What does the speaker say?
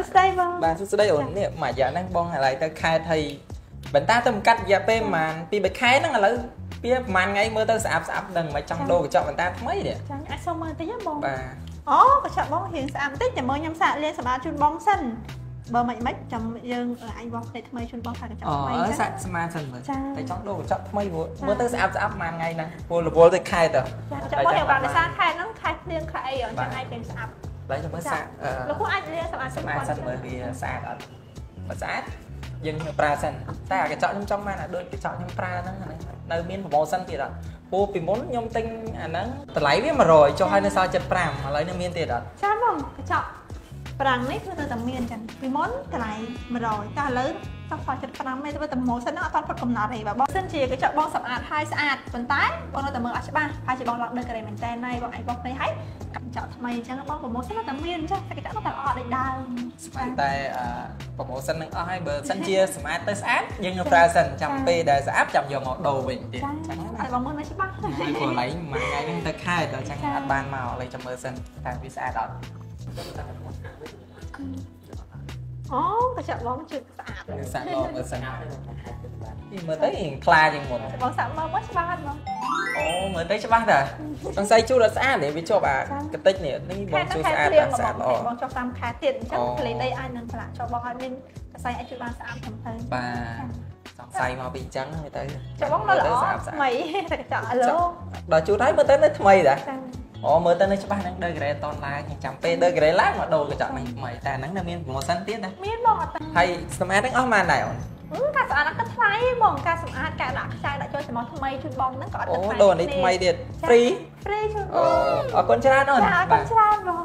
សួស្តីបងបាទសួស្តីអូននេះមួយរយៈហ្នឹងបងឥឡូវទៅខេត្តហើយបន្តតែទៅកាត់រយៈពេលប្រហែលពី3ខែហ្នឹងឥឡូវវាប្រហែលថ្ងៃមើលទៅស្អាតស្អាប់ដឹងមិនចង់ដូរកញ្ចក់បន្តថ្មីនេះចាអាចសុំមើលតិចណាបងបាទអូកញ្ចក់បងរៀងស្អាតបន្តិចតែមើលខ្ញុំសាកលាងសម្អាតជូនបងសិនបើមិនមិនចាំយើងអញបោះផ្លេតថ្មីជូនបងថាកញ្ចក់អូថ្មីសាចាច់ស្មានសិនមើលចាតែចង់ដូរកញ្ចក់ថ្មីព្រោះមើលទៅស្អាតស្អាប់ប្រហែលថ្ងៃហ្នឹងពលរវល់ទៅខេត្តទៅចាកញ្ចក់បងយើងបានដោយសារខែហ្នឹងខែភ្លៀងខែអីអញ្ចឹងអាចរៀងស្អាត ឡើយទៅមើលសាក់អឺលោកគ្រូអាចលាងសម្អាតស្មានសិនមើលវាស្អាតអត់បើស្អាតយើងប្រើសិនតែអាកញ្ចក់ខ្ញុំចង់បានអាដូចកញ្ចក់ខ្ញុំប្រើហ្នឹងអាហ្នឹងនៅមានប្រម៉ូសិនទៀតអត់ពូពីមុនខ្ញុំទិញអាហ្នឹងតម្លៃវា100ចុះហើយនៅសល់75ឥឡូវនេះមានទៀតអត់ចាបងកញ្ចក់ប្រាំងនេះគឺនៅតែមានចឹងពីមុនតម្លៃ100តែឥឡូវចង់ខល75មេទៅតែម៉ូសិនហ្នឹងអត់តផុតកំណត់ទេបាទបងសិនជាកញ្ចក់បងសម្អាតហើយស្អាតប៉ុន្តែបងនៅតែមើលអត់ច្បាស់ហើយជាបងឡក់ដឹកក្រែមែនតើណៃបងអាចបងភ្នែកហើយកញ្ចក់ ថ្មីអញ្ចឹងបងប្រម៉ូសិននៅតែមានអញ្ចឹងតែកញ្ចក់នៅតែល្អដូចដើមស្មានតែប្រម៉ូសិននឹងអស់ហើយបើសិនជាសម្អាតទៅស្អាតយើងនឹងប្រើសិនចាំពេលដែលស្អាតចាំយកមកដូរវិញទៀតចាចឹងណាតែបងមើលនៅច្បាស់ហើយកន្លែងមួយថ្ងៃហ្នឹងទៅខែដល់ចឹងអត់បានមកឥឡូវចាំមើលសិនថាវាស្អាតអត់អូកញ្ចក់បងជឿស្អាតវាស្អាតល្អមើលសិននេះមើលទៅរៀងថ្លាជាងមុនបងសាក់មើលមកច្បាស់អត់បង អូមើលទៅច្បាស់តាសង្ស័យជូរអត់ស្អាតទេវាជាប់អាកតិចនេះនេះបងជូរស្អាតខែស្អាតល្អបងចុះតាមខែទៀតអញ្ចឹងអូផ្លេដីអាចនឹងឆ្លាក់ចុះបងអត់មានកសែងអាចជួយបានស្អាតត្រឹមត្រូវបាទសង្ស័យមកពីអញ្ចឹងមើលទៅចុះបងនៅល្អស្អាតស្អាថ្មីតែកញ្ចក់ឥឡូវដល់ជូរហើយមើលទៅនៅថ្មីតាចាអូមើលទៅនៅច្បាស់ហ្នឹងដើក្រេតនឡើងចាំពេលដើក្រេឡើងមកដូរកញ្ចក់នេះថ្មីតែហ្នឹងនៅមានប្រម៉ូសិនទៀតណាមានបងអត់តាហើយសម្អាតហ្នឹងអស់ប៉ុន្មានដែរអូន ការសម្អាតហ្នឹងក៏ថ្លៃបងការសម្អាតការដាក់ខ្សែដាក់ចូលចំណោះថ្មីជូនបងហ្នឹងក៏អត់អូទៅថ្លៃដូរនេះថ្មីទៀត free ហ្វ្រីជូនបអូងអរគុណច្រើនអូនចាអរគុណច្រើនបង